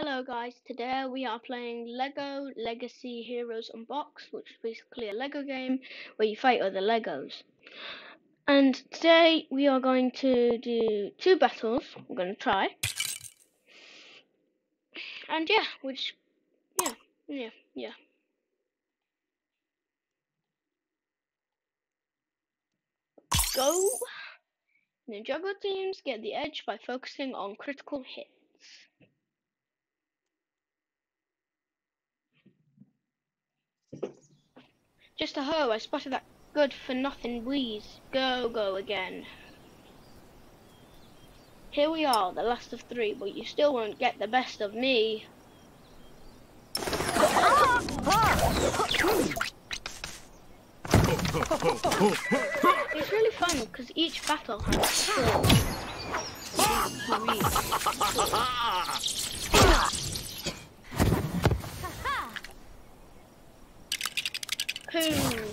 Hello guys, today we are playing Lego Legacy Heroes Unboxed, which is basically a Lego game where you fight other Legos. And today we are going to do two battles, we're going to try. And yeah, which, yeah, yeah, yeah. Go! Ninjago teams get the edge by focusing on critical hits. Just a ho, I spotted that good for nothing wheeze. Go, go again. Here we are, the last of three, but you still won't get the best of me. it's really fun because each battle has Boom. Doop.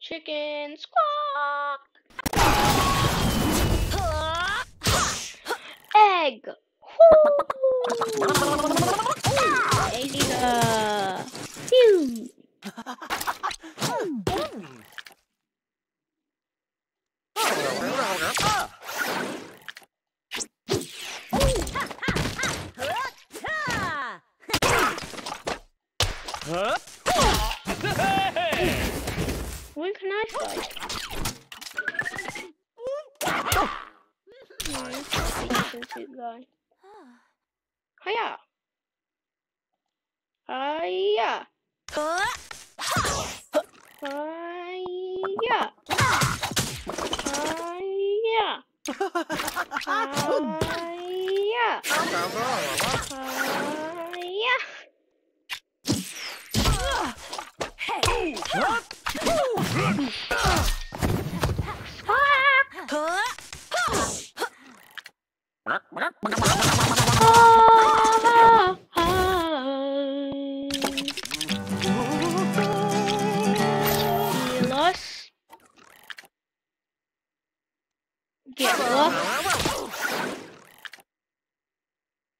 Chicken squawk! Egg! Alien! Phew! Huh? When can I fight? Hmm, decent suit guy. Hiya! Hiya! Hiya!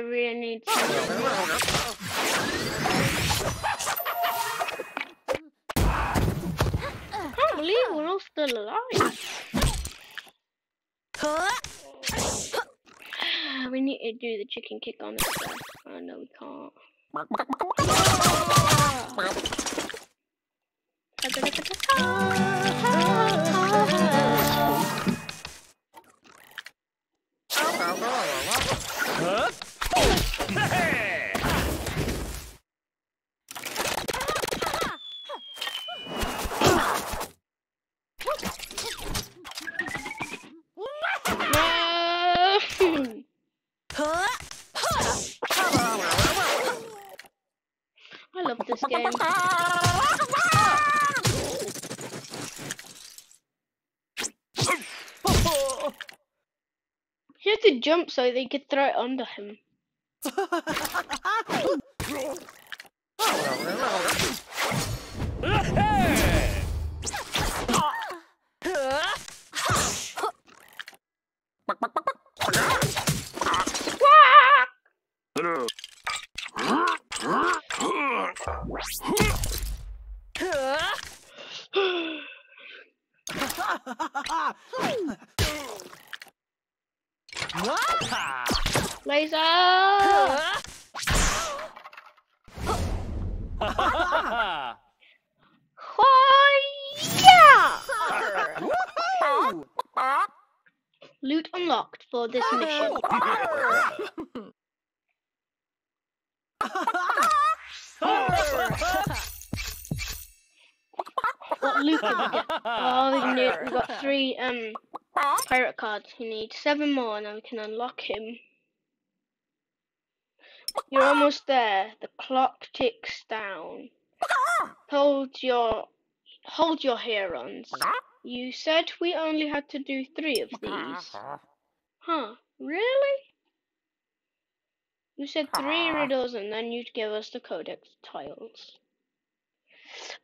really needs I can't believe we're all still alive. We need to do the chicken kick on this guy. Oh no, we can't. Jump so they could throw it under him. Loot unlocked for this mission. What loot did we get? Oh, we, we got three um pirate cards. We need seven more and then we can unlock him. You're almost there. The clock ticks down. Hold your hold your herons. You said we only had to do three of these. Huh, really? You said three riddles and then you'd give us the codex tiles.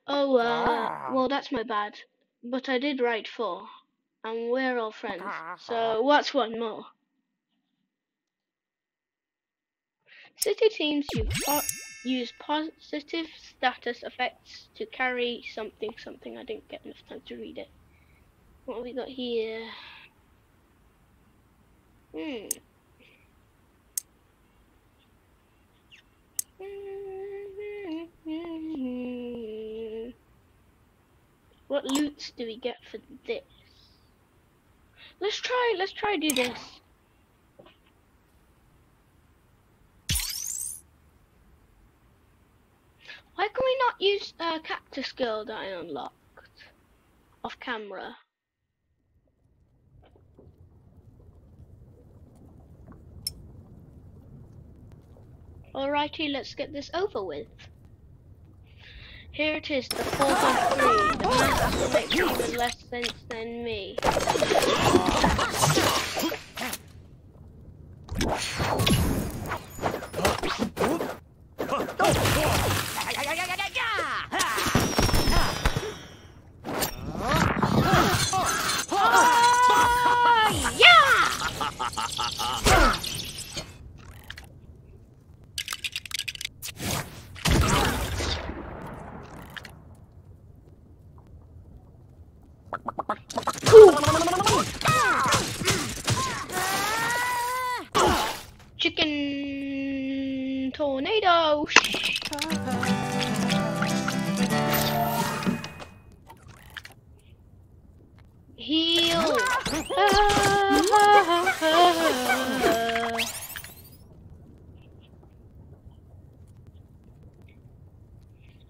Oh, uh, well, that's my bad. But I did write four, and we're all friends. So what's one more? City teams use positive status effects to carry something something. I didn't get enough time to read it. What we got here? Hmm. What loots do we get for this? Let's try, let's try do this. Why can we not use uh, cactus girl that I unlocked off camera? Alrighty, let's get this over with. Here it is, the fourth of three. The math makes even less sense than me.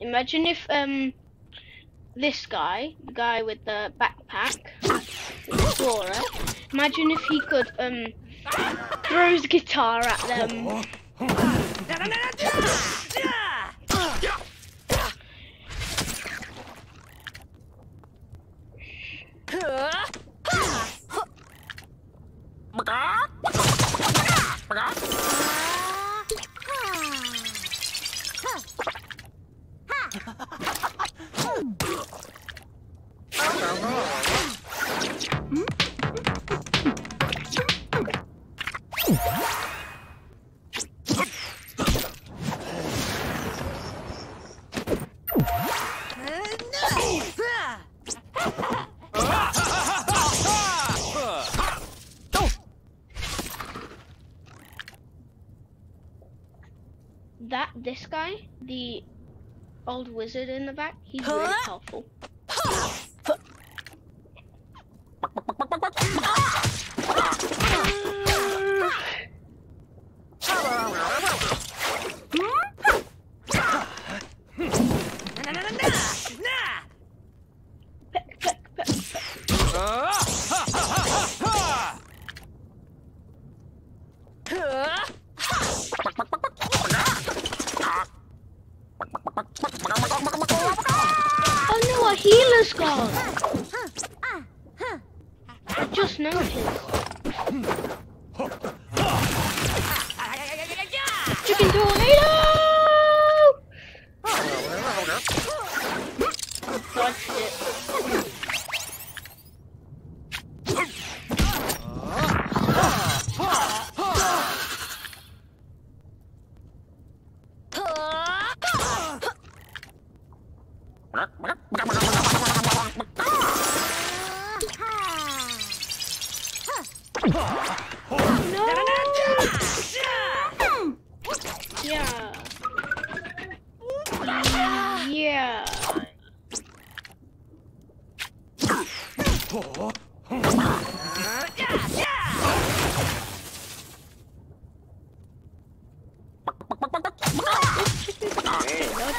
Imagine if um this guy, the guy with the backpack, explorer. Imagine if he could um throw his guitar at them. guy, the old wizard in the back, he's really powerful.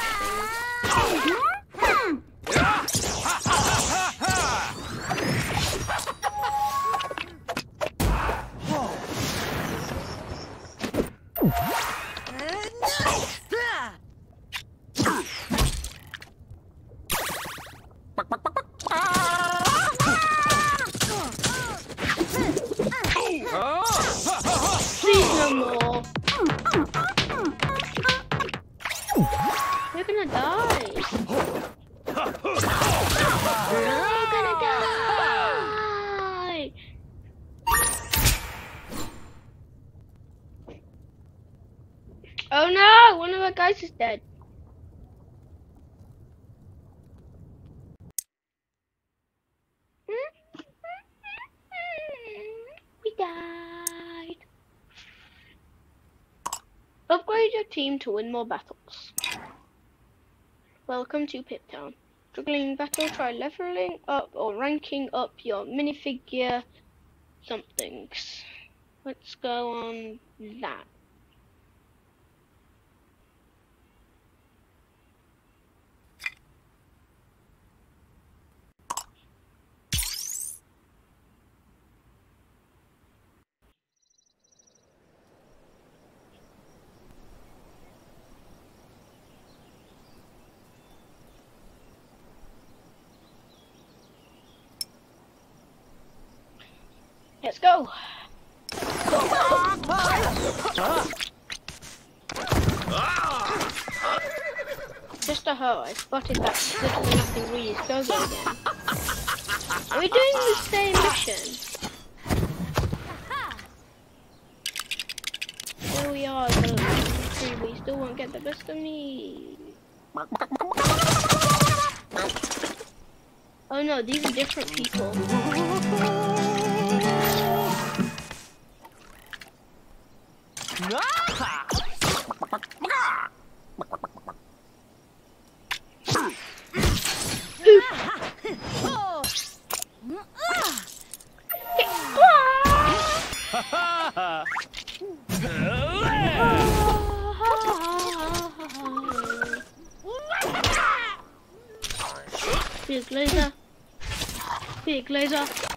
Ah! Oh no! One of our guys is dead. We died. Upgrade your team to win more battles. Welcome to Pip Town. Juggling battle, try leveling up or ranking up your minifigure somethings. Let's go on that. Let's go. Just a hoe, I spotted that little nothing Reese go go again. Are we doing the same mission? Here we are, though. Three, we still won't get the best of me. Oh no, these are different people. Hey, Glazer.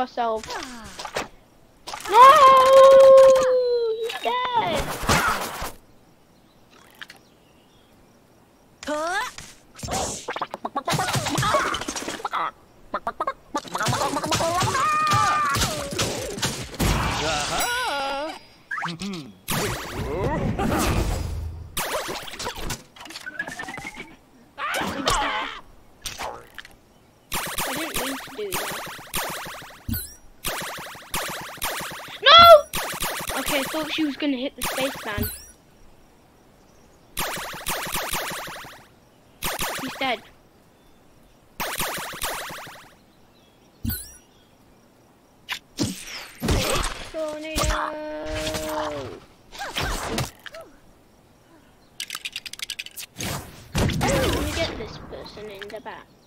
Ourselves. Gonna hit the space band. He's dead. Tornado! Let me get this person in the back.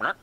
Up!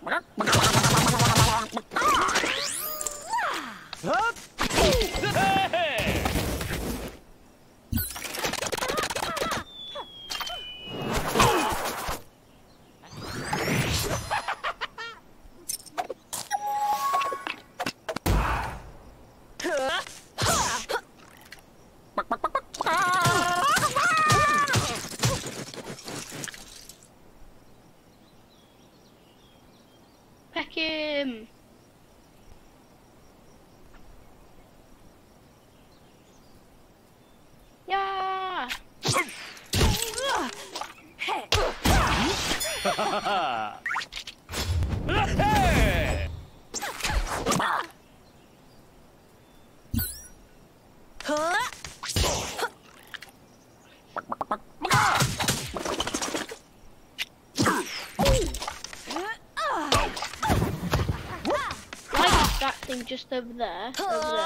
Just over there, over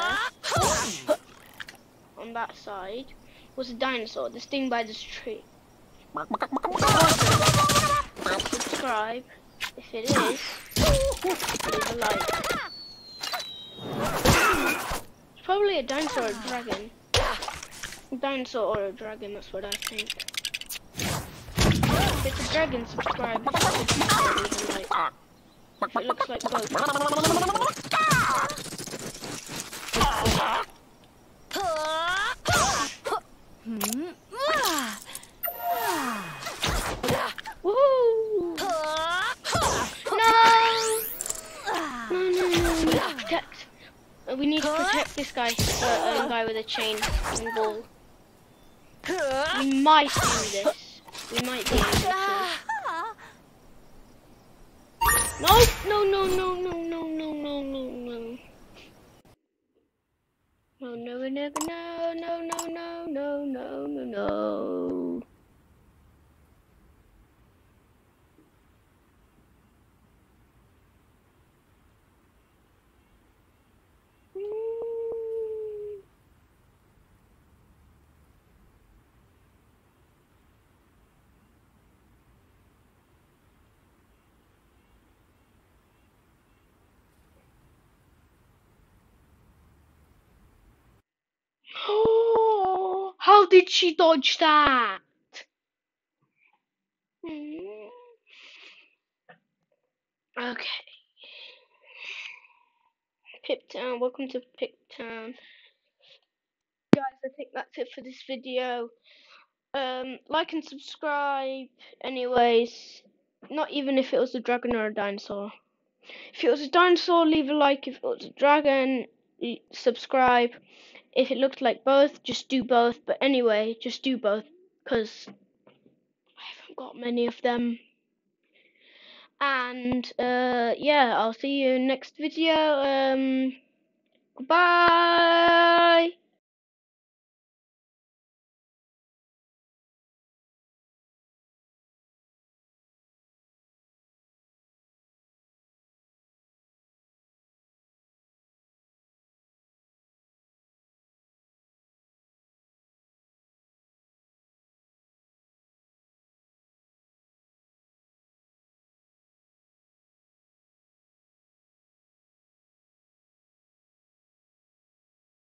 there, on that side, was a dinosaur. This thing by this tree. Subscribe if it is. Leave a like. It's probably a dinosaur or a dragon. A dinosaur or a dragon, that's what I think. If it's a dragon, subscribe. If leave a like. If it looks like both. Hmm. Woohoo! We need to protect this guy, uh, um, guy with a chain and ball. We might do this. We might be able to. No, no, no, no, no, no, no, no, no, no. No, no, no, no, no, no, no, no, no, no, no. Mm. How did she dodge that? Okay. Pip Town, welcome to Pip Town. Guys, I think that's it for this video. Um, like and subscribe, anyways. Not even if it was a dragon or a dinosaur. If it was a dinosaur, leave a like. If it was a dragon, subscribe. If it looked like both, just do both. But anyway, just do both because I haven't got many of them. And uh, yeah, I'll see you next video. Um, goodbye.